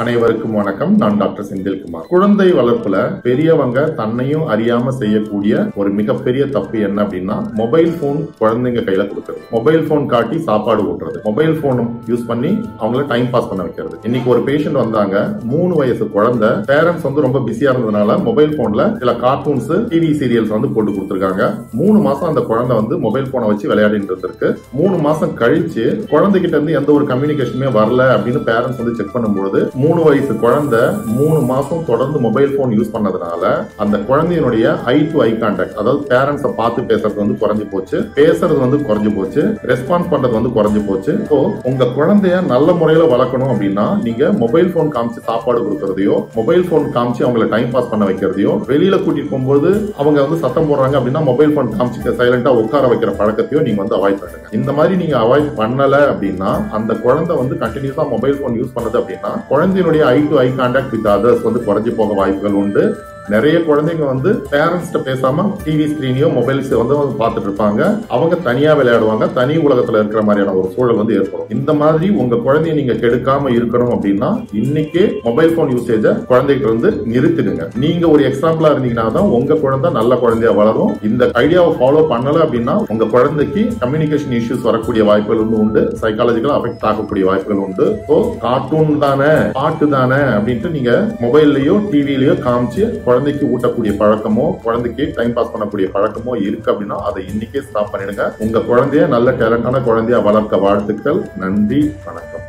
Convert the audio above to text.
அனைவருக்கும் வணக்கம். நான் டாக்டர் செந்தில்குமார். குழந்தை வளர்ப்புல பெரியவங்க தன்னையும் அறியாம செய்யக்கூடிய ஒரு மிகப்பெரிய தப்பு என்ன அப்படின்னா மொபைல் போன் குழந்தைங்க கையில கொடுக்கறது. மொபைல் போன் காட்டி சாப்பாடு ஊட்டுறது. மொபைல் போன் யூஸ் பண்ணி அவங்கள டைம் பாஸ் பண்ண வைக்கிறது. இன்னைக்கு ஒரு பேஷண்ட் வந்தாங்க. மூணு வயசு குழந்தை. பேரண்ட்ஸ் வந்து ரொம்ப பிஸியா இருந்ததுனால மொபைல் போன்ல சில கார்ட்டூன்ஸ் டிவி சீரியல்ஸ் வந்து போட்டு கொடுத்துருக்காங்க. மூணு மாசம் அந்த குழந்தை வந்து மொபைல் போனை வச்சு விளையாடிட்டு இருந்திருக்கு. மூணு மாசம் கழிச்சு குழந்தைகிட்ட இருந்து எந்த ஒரு கம்யூனிகேஷனுமே வரல அப்படின்னு பேரண்ட்ஸ் வந்து செக் பண்ணும்போது மூணு வயசு குழந்தை மூணு மாசம் தொடர்ந்து மொபைல் போன் யூஸ் பண்ணதுனால அந்த குழந்தையினுடைய ஐ டு ஐ கான்டாக்ட் அதாவது பேரண்ட்ஸை பார்த்து பேசுறது வந்து குறைஞ்சு போச்சு. பேசுறது வந்து குறைஞ்சு போச்சு. ரெஸ்பான்ஸ் பண்றது வந்து குறைஞ்சு போச்சு. ஸோ உங்க குழந்தைய நல்ல முறையில வளர்க்கணும் அப்படின்னா நீங்க மொபைல் போன் காமிச்சு சாப்பாடு கொடுக்கறதையோ மொபைல் போன் காமிச்சு அவங்கள டைம் பாஸ் பண்ண வைக்கிறதையோ வெளியில கூட்டிட்டு போகும்போது அவங்க வந்து சத்தம் போடுறாங்க அப்படின்னா மொபைல் போன் காமிச்சு சைலண்டா உட்கார வைக்கிற பழக்கத்தையும் நீங்க வந்து அவாய்ட் பண்ணுங்க. இந்த மாதிரி நீங்க அவாய்ட் பண்ணல அப்படின்னா அந்த குழந்தை வந்து கண்டினியூஸா மொபைல் போன் யூஸ் பண்ணுது அப்படின்னா குழந்தையினுடைய eye to eye contact with others வந்து குறைஞ்சு போக வாய்ப்புகள் உண்டு. நிறைய குழந்தைங்க வந்து பேரண்ட்ஸ்கிட்ட பேசாம டிவி ஸ்கிரீனையோ மொபைல்ஸ் வந்து பார்த்துட்டு இருப்பாங்க. அவங்க தனியா விளையாடுவாங்க. தனி உலகத்துல இருக்கிற மாதிரியான ஒரு சூழல் வந்து ஏற்படும். இந்த மாதிரி உங்க குழந்தைய நீங்க கெடுக்காம இருக்கணும் அப்படின்னா இன்னைக்கே மொபைல் போன் யூசேஜ குழந்தைகிட்ட இருந்து நிறுத்திடுங்க. நீங்க ஒரு எக்ஸாம்பிளா இருந்தீங்கன்னா தான் உங்க குழந்தை நல்ல குழந்தையா வளரும். இந்த ஐடியாவை ஃபாலோ பண்ணல அப்படின்னா உங்க குழந்தைக்கு கம்யூனிகேஷன் இஷ்யூஸ் வரக்கூடிய வாய்ப்புகள் வந்து உண்டு. சைக்காலஜிக்கலா அஃபெக்ட் ஆகக்கூடிய வாய்ப்புகள் உண்டு. ஸோ கார்ட்டூன் தானே பாட்டு தானே அப்படின்ட்டு நீங்க மொபைல்லயோ டிவிலயோ காமிச்சு குழந்தைக்கு ஊட்டக்கூடிய பழக்கமோ குழந்தைக்கு டைம் பாஸ் பண்ணக்கூடிய பழக்கமோ இருக்கு அப்படின்னா அதை இன்னைக்கே ஸ்டாப் பண்ணிடுங்க. உங்க குழந்தைய நல்ல டேலண்டான குழந்தையா வளர்க்க வாழ்த்துக்கள். நன்றி வணக்கம்.